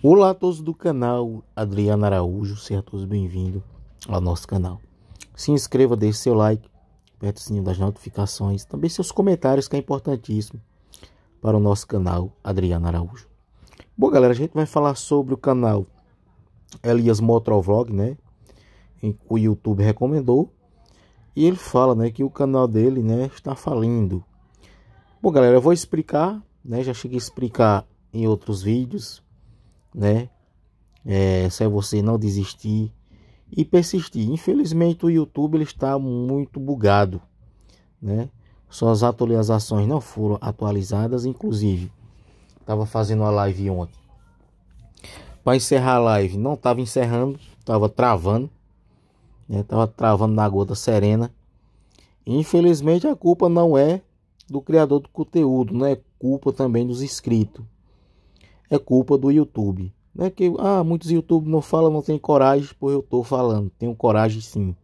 Olá a todos do canal Adriano Araújo, sejam todos bem-vindos ao nosso canal. Se inscreva, deixe seu like, aperte o sininho das notificações, também seus comentários que é importantíssimo para o nosso canal Adriano Araújo. Bom galera, a gente vai falar sobre o canal Elias Motovlog, né? Em o YouTube recomendou. E ele fala, né, que o canal dele, né, está falindo. Bom galera, eu vou explicar, né? Já cheguei a explicar em outros vídeos né? É, se é você não desistir e persistir. Infelizmente o YouTube ele está muito bugado, né? Suas atualizações não foram atualizadas, inclusive estava fazendo a live ontem. Para encerrar a live, não estava encerrando, estava travando, né? Tava travando na gota serena. Infelizmente a culpa não é do criador do conteúdo, não é culpa também dos inscritos é culpa do YouTube. Não é que ah, muitos YouTube não falam, não tem coragem, pois eu estou falando. Tenho coragem sim.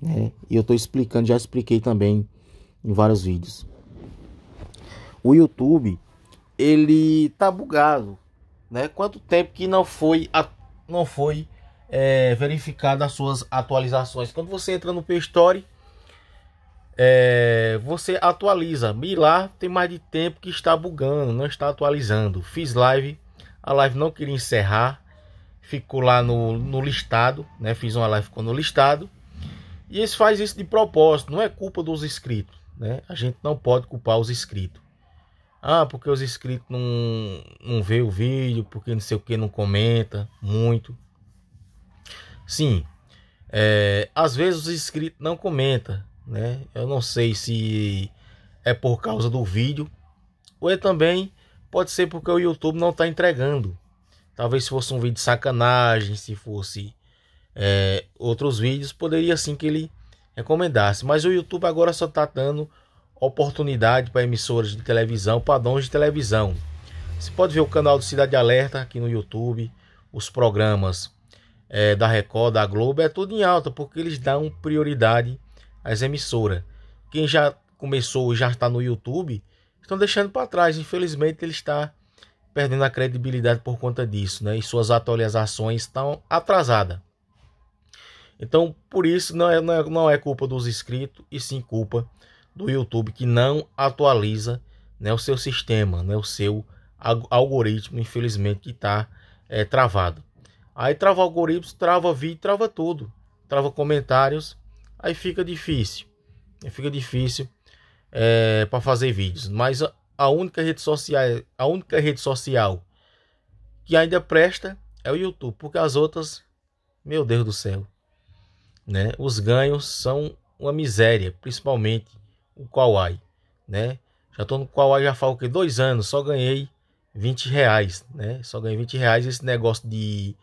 Né? E eu estou explicando, já expliquei também em vários vídeos. O YouTube, ele tá bugado, né? Quanto tempo que não foi não foi é, verificado as suas atualizações? Quando você entra no Play Store, é, você atualiza. Lá tem mais de tempo que está bugando, não está atualizando. Fiz live, a live não queria encerrar, ficou lá no, no listado, né? Fiz uma live ficou no listado. E eles fazem isso de propósito, não é culpa dos inscritos, né? A gente não pode culpar os inscritos. Ah, porque os inscritos não, não vê o vídeo, porque não sei o que, não comenta muito. Sim, é, às vezes os inscritos não comentam, né? Eu não sei se é por causa do vídeo ou é também pode ser porque o YouTube não está entregando. Talvez se fosse um vídeo de sacanagem, se fosse é, outros vídeos, poderia sim que ele recomendasse. Mas o YouTube agora só está dando oportunidade para emissoras de televisão, para donos de televisão. Você pode ver o canal do Cidade Alerta aqui no YouTube, os programas é, da Record, da Globo, é tudo em alta, porque eles dão prioridade as emissoras. Quem já começou já está no YouTube, estão deixando para trás. Infelizmente, ele está perdendo a credibilidade por conta disso, né? E suas atualizações estão atrasadas. Então, por isso, não é, não é, não é culpa dos inscritos, e sim culpa do YouTube que não atualiza né, o seu sistema, né, o seu algoritmo, infelizmente, que está é, travado. Aí trava algoritmos, trava vídeo, trava tudo. Trava comentários aí fica difícil. Fica difícil é, para fazer vídeos. Mas a, única rede social, a única rede social que ainda presta é o YouTube, porque as outras, meu Deus do céu, né? Os ganhos são uma miséria, principalmente o Kawaii, né? Já tô no Kawaii já faz o que dois anos, só ganhei 20 reais, né? Só ganhei 20 reais esse negócio de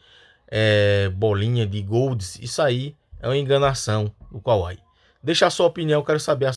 é, bolinha de golds, isso aí é uma enganação do Kawaii. Deixa a sua opinião, quero saber a